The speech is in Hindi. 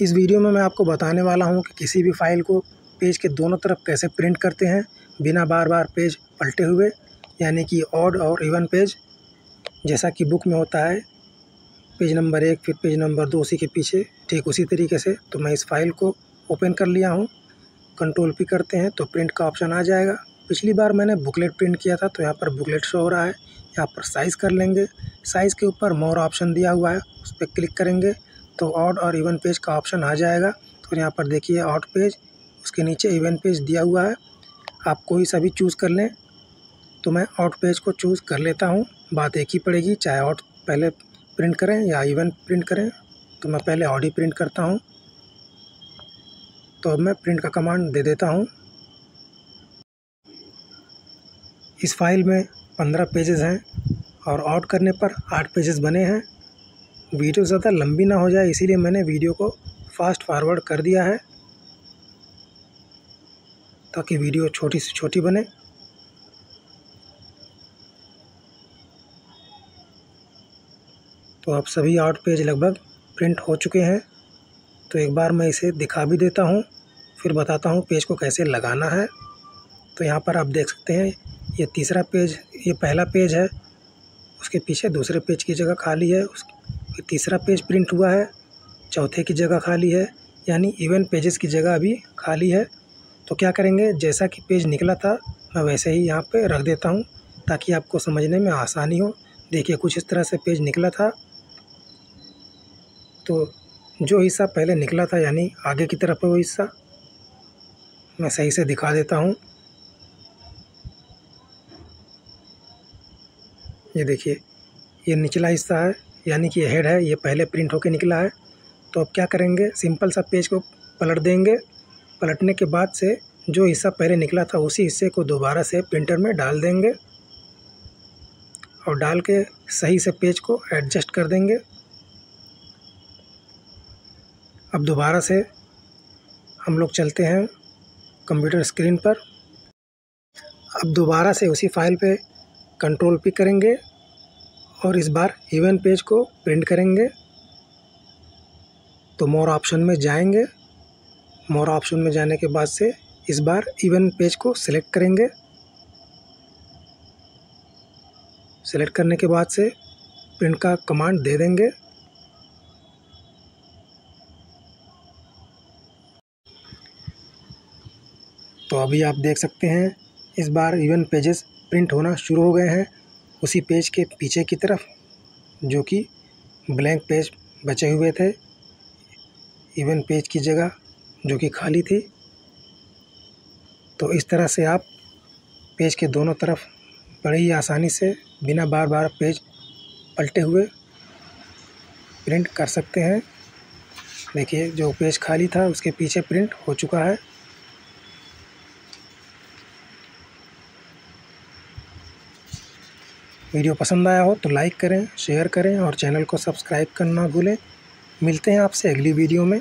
इस वीडियो में मैं आपको बताने वाला हूँ कि किसी भी फ़ाइल को पेज के दोनों तरफ़ कैसे प्रिंट करते हैं, बिना बार बार पेज पलटे हुए, यानी कि ऑड और इवन पेज। जैसा कि बुक में होता है, पेज नंबर एक, फिर पेज नंबर दो उसी के पीछे, ठीक उसी तरीके से। तो मैं इस फ़ाइल को ओपन कर लिया हूँ। कंट्रोल पी करते हैं तो प्रिंट का ऑप्शन आ जाएगा। पिछली बार मैंने बुकलेट प्रिंट किया था तो यहाँ पर बुकलेट शो हो रहा है। यहाँ पर साइज़ कर लेंगे। साइज़ के ऊपर मोर ऑप्शन दिया हुआ है, उस पर क्लिक करेंगे। तो ऑड और इवन पेज का ऑप्शन आ जाएगा। तो यहाँ पर देखिए ऑड पेज उसके नीचे इवन पेज दिया हुआ है। आप कोई सा भी चूज़ कर लें तो मैं ऑड पेज को चूज़ कर लेता हूँ। बात एक ही पड़ेगी, चाहे ऑड पहले प्रिंट करें या इवन प्रिंट करें तो मैं पहले ऑड ही प्रिंट करता हूँ। तो अब मैं प्रिंट का कमांड दे देता हूँ। इस फ़ाइल में पंद्रह पेजेस हैं और आउट करने पर आठ पेजेस बने हैं। वीडियो ज़्यादा लंबी ना हो जाए, इसीलिए मैंने वीडियो को फास्ट फॉरवर्ड कर दिया है, ताकि वीडियो छोटी से छोटी बने। तो अब सभी आउट पेज लगभग प्रिंट हो चुके हैं तो एक बार मैं इसे दिखा भी देता हूँ, फिर बताता हूँ पेज को कैसे लगाना है। तो यहाँ पर आप देख सकते हैं, ये तीसरा पेज, ये पहला पेज है, उसके पीछे दूसरे पेज की जगह खाली है उस फिर तीसरा पेज प्रिंट हुआ है, चौथे की जगह खाली है, यानी इवन पेजेस की जगह अभी खाली है। तो क्या करेंगे? जैसा कि पेज निकला था, मैं वैसे ही यहाँ पे रख देता हूँ, ताकि आपको समझने में आसानी हो। देखिए, कुछ इस तरह से पेज निकला था। तो जो हिस्सा पहले निकला था, यानी आगे की तरफ़ है वो हिस्सा, मैं सही से दिखा देता हूँ। ये देखिए, ये निचला हिस्सा है। यानी कि हेड है, ये पहले प्रिंट होके निकला है। तो अब क्या करेंगे? सिंपल सा पेज को पलट देंगे। पलटने के बाद से जो हिस्सा पहले निकला था, उसी हिस्से को दोबारा से प्रिंटर में डाल देंगे और डाल के सही से पेज को एडजस्ट कर देंगे। अब दोबारा से हम लोग चलते हैं कंप्यूटर स्क्रीन पर। अब दोबारा से उसी फ़ाइल पे कंट्रोल पी करेंगे। और इस बार इवन पेज को प्रिंट करेंगे। तो मोर ऑप्शन में जाएँगे। मोर ऑप्शन में जाने के बाद से इस बार इवन पेज को सिलेक्ट करेंगे। सेलेक्ट करने के बाद से प्रिंट का कमांड दे देंगे। तो अभी आप देख सकते हैं, इस बार इवन पेजेस प्रिंट होना शुरू हो गए हैं। उसी पेज के पीछे की तरफ़, जो कि ब्लैंक पेज बचे हुए थे। इवन पेज की जगह, जो कि खाली थी। तो इस तरह से आप पेज के दोनों तरफ़ बड़ी ही आसानी से बिना बार बार पेज पलटे हुए प्रिंट कर सकते हैं। देखिए, जो पेज खाली था, उसके पीछे प्रिंट हो चुका है। वीडियो पसंद आया हो तो लाइक करें, शेयर करें और चैनल को सब्सक्राइब करना भूलें। मिलते हैं आपसे अगली वीडियो में।